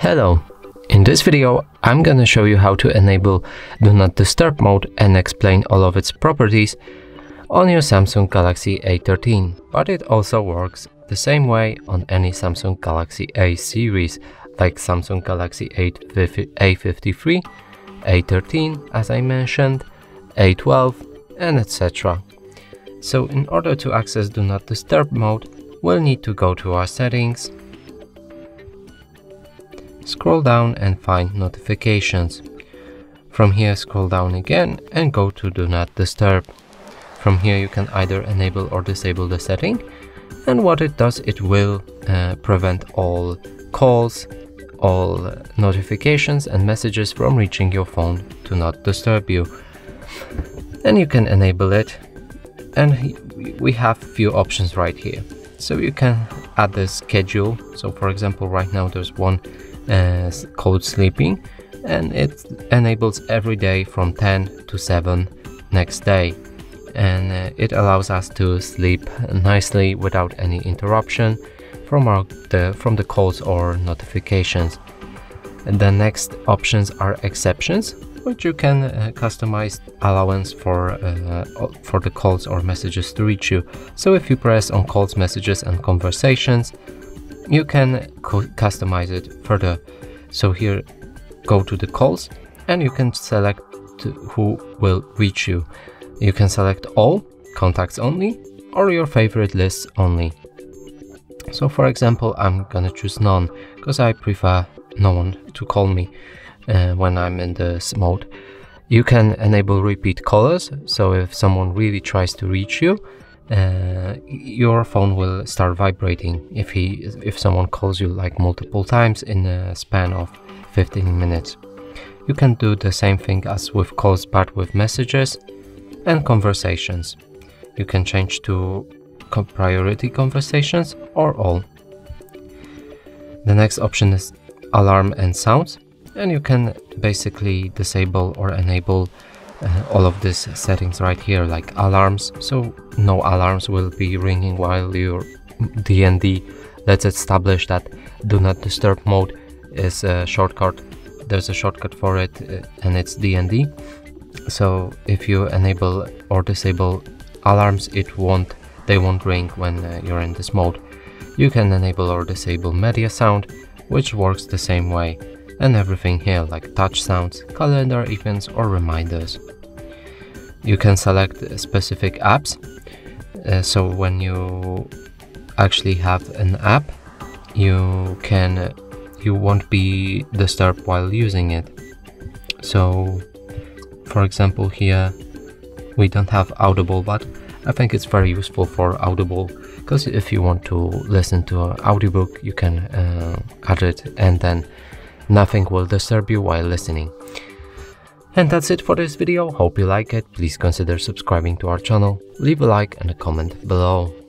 Hello! In this video I'm gonna show you how to enable Do Not Disturb mode and explain all of its properties on your Samsung Galaxy A13, but it also works the same way on any Samsung Galaxy A series like Samsung Galaxy A53, A13 as I mentioned, A12 and etc. So in order to access Do Not Disturb mode, we'll need to go to our settings, scroll down and find notifications. From here scroll down again and go to Do Not Disturb. From here you can either enable or disable the setting and what it does it will uh, prevent all calls, all notifications and messages from reaching your phone to not disturb you. And you can enable it and we have few options right here so you can add the schedule. So for example right now there's one uh, code sleeping and it enables every day from 10 to 7 next day. And uh, it allows us to sleep nicely without any interruption from our the from the calls or notifications. And the next options are exceptions which you can uh, customize allowance for uh, for the calls or messages to reach you. So if you press on calls, messages and conversations, you can customize it further. So here, go to the calls and you can select who will reach you. You can select all, contacts only, or your favorite lists only. So for example, I'm gonna choose none because I prefer no one to call me uh, when I'm in this mode. You can enable repeat callers, so if someone really tries to reach you, uh, your phone will start vibrating if he if someone calls you like multiple times in a span of 15 minutes. You can do the same thing as with calls but with messages and conversations. You can change to priority conversations or all. The next option is alarm and sounds and you can basically disable or enable uh, all of these settings right here like alarms. So no alarms will be ringing while you're DND let's establish that do not disturb mode is a shortcut. There's a shortcut for it uh, and it's DND so if you enable or disable alarms it won't they won't ring when uh, you're in this mode. You can enable or disable media sound which works the same way and everything here like touch sounds, calendar events or reminders. You can select specific apps, uh, so when you actually have an app, you can you won't be disturbed while using it. So, for example, here we don't have Audible, but I think it's very useful for Audible because if you want to listen to an audiobook, you can uh, add it and then Nothing will disturb you while listening. And that's it for this video, hope you like it, please consider subscribing to our channel, leave a like and a comment below.